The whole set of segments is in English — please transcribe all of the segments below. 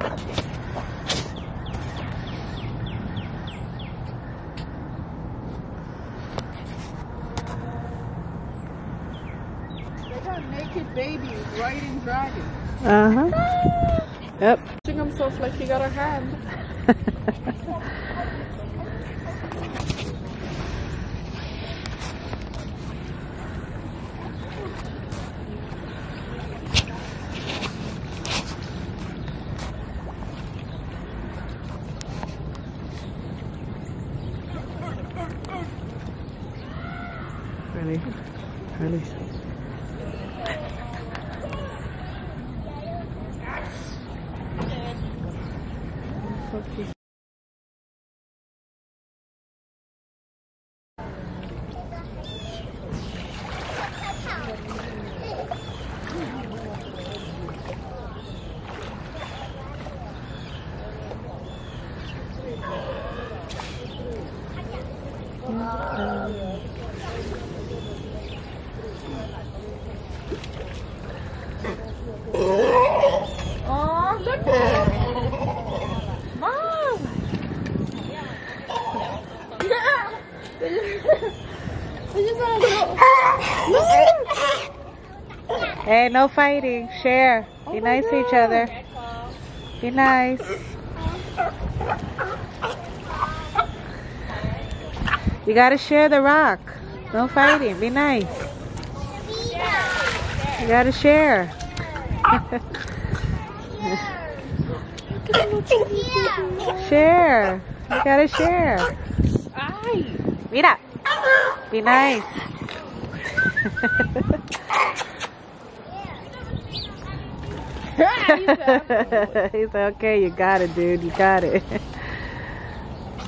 They got naked babies riding dragons. Uh-huh. Yep. Touching himself like he got a hand. Really? Really? Oh, look Mom! they just want to go. Hey, no fighting. Share. Be nice to each other. Be nice. You gotta share the rock. No fighting. Be nice. You gotta share. share. You gotta share. Mira. Be nice. He said, okay, you got it, dude. You got it.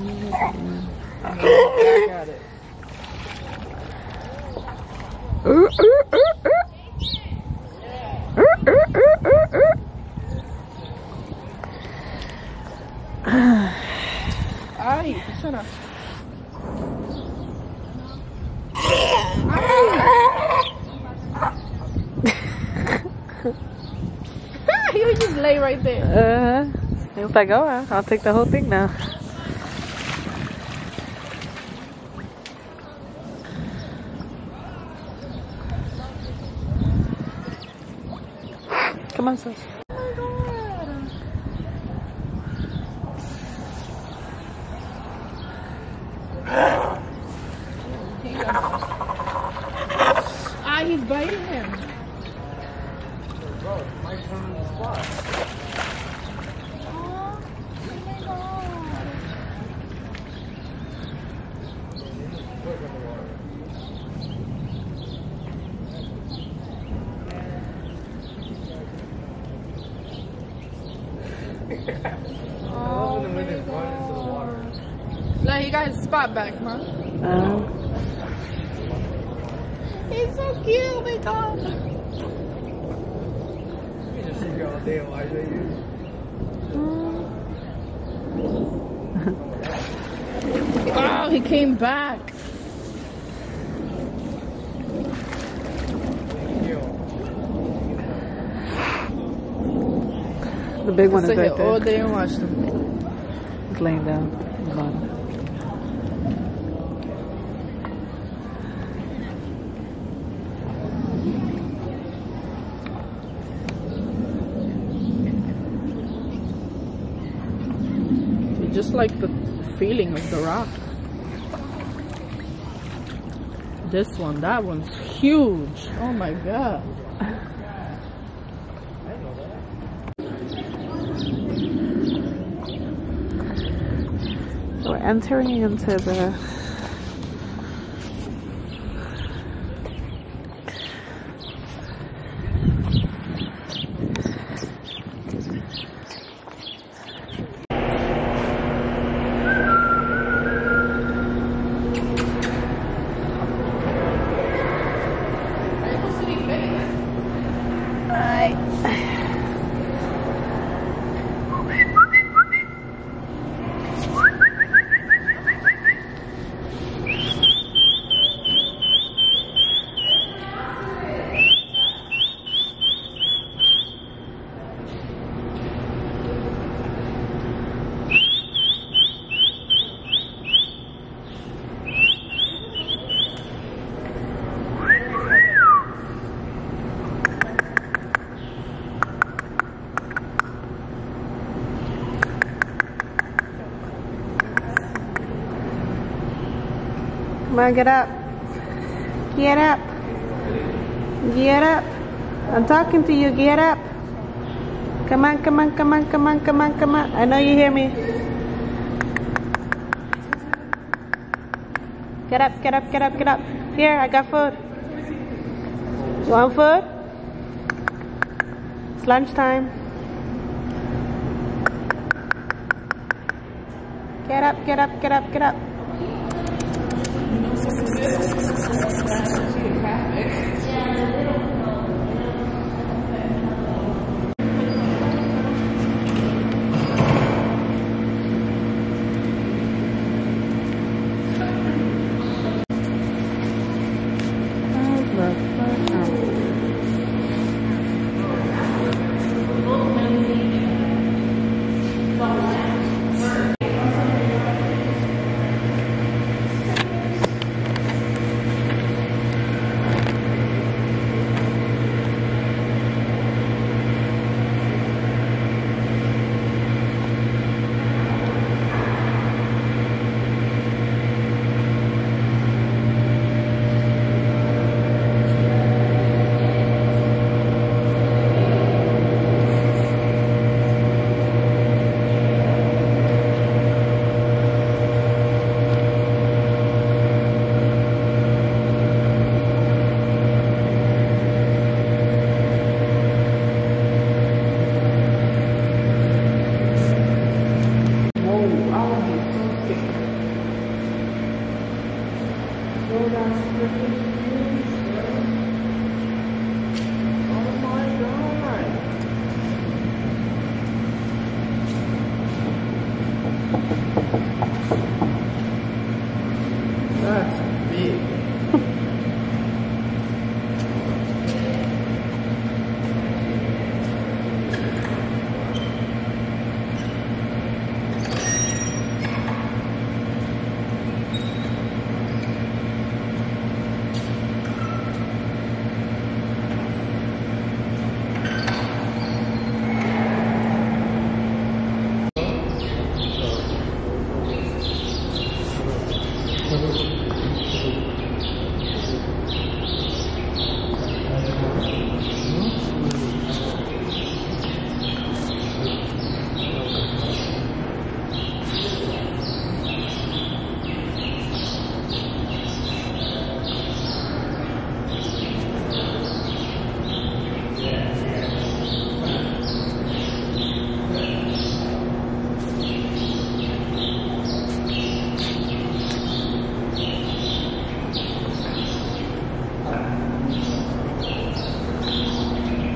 I got it. Ay, shut up. Ay! you just lay right there. Uh, he was like, oh, I'll take the whole thing now. Come on, sis. Ah, he's biting him. Oh my God. Like he got his spot back, man. Uh, He's so cute, oh my god. Oh, he came back. the big one So is here right there. all day and watch them. He's laying down the bottom. You just like the feeling of the rock. This one, that one's huge. Oh my god. We're entering into the Yeah. Come get up. Get up. Get up. I'm talking to you. Get up. Come on, come on, come on, come on, come on, come on. I know you hear me. Get up, get up, get up, get up. Here, I got food. You want food? It's lunchtime. Get up, get up, get up, get up. That's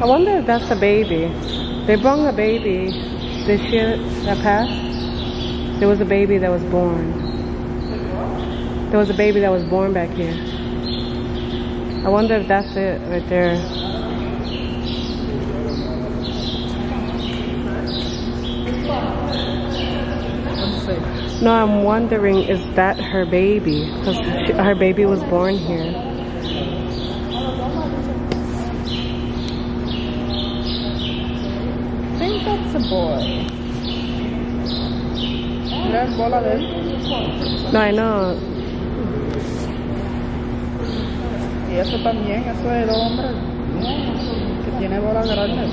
I wonder if that's a baby. They brought a baby this year that passed. There was a baby that was born. There was a baby that was born back here. I wonder if that's it right there. No, I'm wondering, is that her baby? Because her baby was born here. I think that's a boy. Mira el bola de él. No, I know. Y eso también, eso es dos hombres. Que tiene bola grande.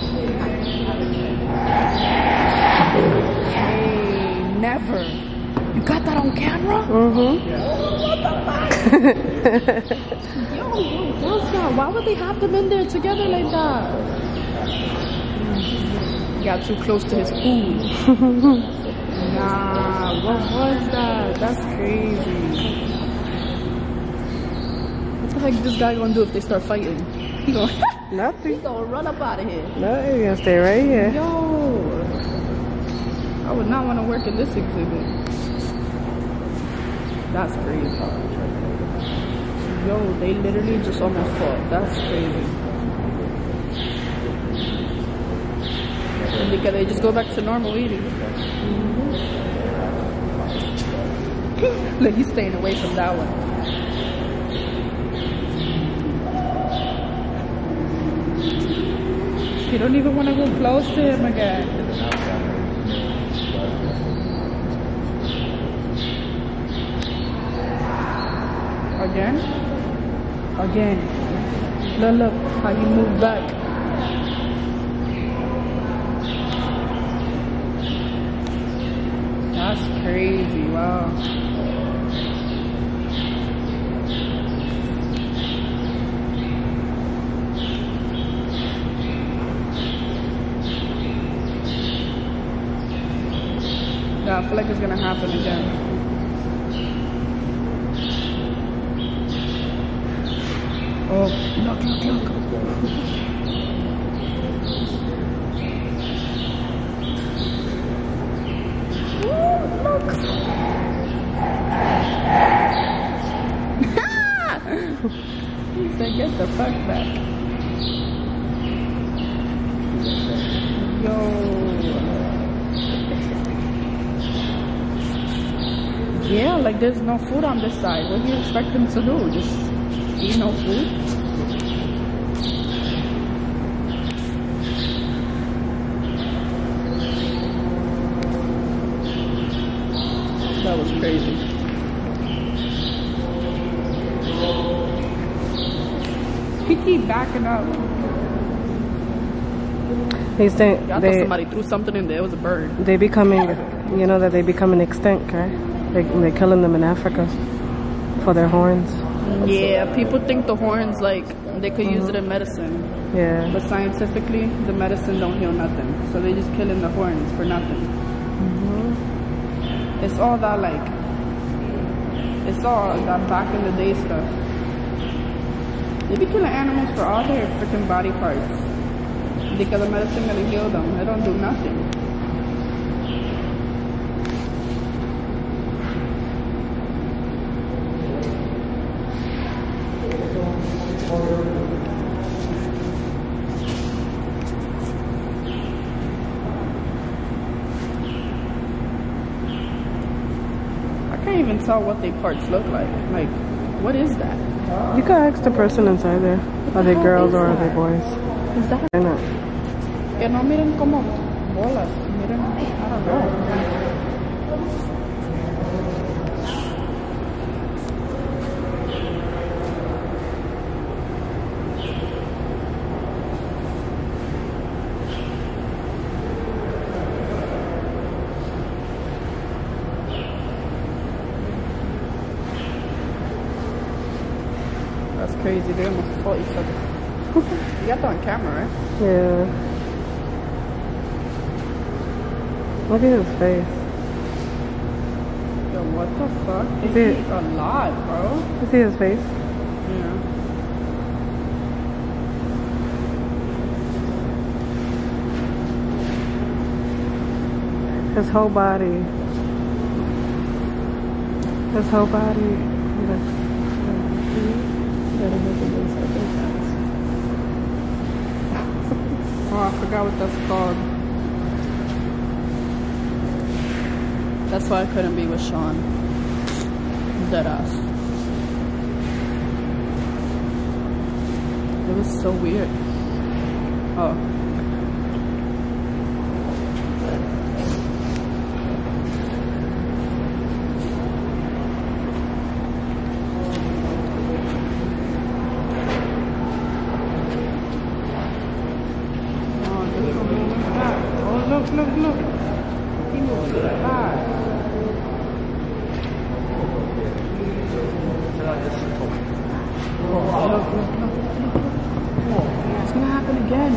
Hey, never. You got that on camera? Mm-hmm. Yo, what's that? Why would they have them in there together like that? Got too close to his food. nah, what was that? That's crazy. What the heck is this guy gonna do if they start fighting? He gonna, Nothing. gonna run up out of here. No, you're gonna stay right here. Yo, I would not want to work in this exhibit. That's crazy. Yo, they literally just almost fought. That's crazy. And because they just go back to normal eating. Look, he's staying away from that one. You don't even want to go close to him again. again. Again. Look, look how he moved back. That's crazy. Wow. I feel like it's gonna happen again. Oh, look, look, look. Ooh, look. He said, get the fuck back. Yo. Yeah, like there's no food on this side. What do you expect them to do? Just eat no food? That was crazy. He keep backing up. They think I thought they somebody threw something in there. It was a bird. they becoming, you know that they becoming extinct, right? They they're killing them in Africa for their horns. Yeah, people think the horns like they could use it in mm-hmm. medicine, Yeah. but scientifically the medicine don't heal nothing. So they just killing the horns for nothing. It's all that like, it's all that back in the day stuff. They be killing animals for all their freaking body parts. Because the medicine gonna heal them. It don't do nothing. Can't even tell what they parts look like. Like, what is that? You can ask the person inside there. Are they girls or are they boys? Is that? They're not. Que no miren como bolas. Miren, I don't know. That's crazy. They almost fought each other. you got that on camera, right? Yeah. Look at his face. Yo, what the fuck? Is it- lot, bro. You see his face? Yeah. His whole body. His whole body. Oh, I forgot what that's called. That's why I couldn't be with Sean. Dead ass. It was so weird. Oh, this one moving fast. Oh, look, look, look. He moves fast. Oh, look, look, look, look, look. It's gonna happen again.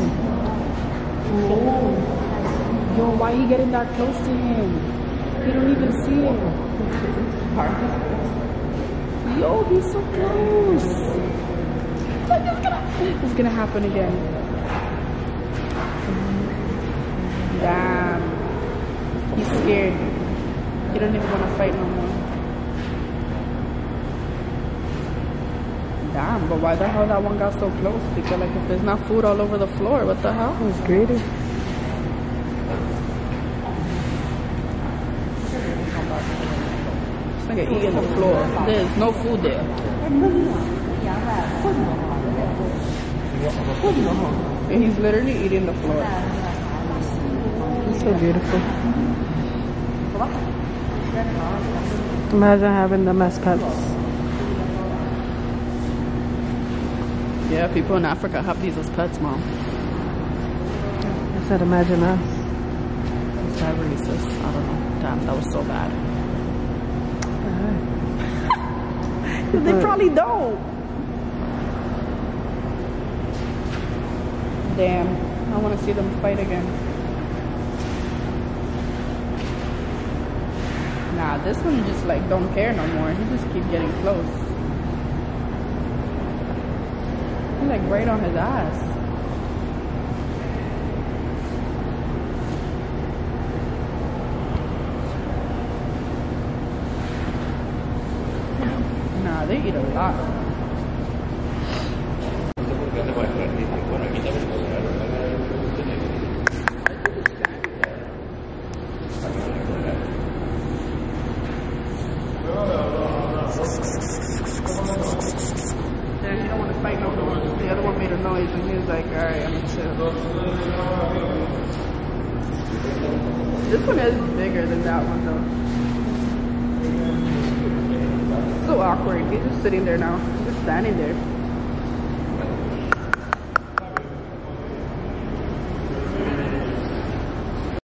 You getting that close to him? You don't even see him. Yo, he's so close. It's gonna, it's gonna happen again. Damn. He's scared. He don't even want to fight no more. Damn, but why the hell that one got so close? Because like if there's not food all over the floor, what the hell? He's greedy. This nigga eating the floor. There's no food there. And he's literally eating the floor. He's so beautiful. Imagine having them as pets. Yeah, people in Africa have these as pets, mom. I said, imagine us. Is that racist? I don't know. Damn, that was so bad. They mm. probably don't. Damn, I want to see them fight again. Nah, this one just like don't care no more. He just keep getting close. He's like right on his ass. Nah, a lot. He don't want to fight no more. The other one made a noise and he was like, alright, I'm chill. This one is bigger than that one though. So awkward. He's just sitting there now. He's just standing there.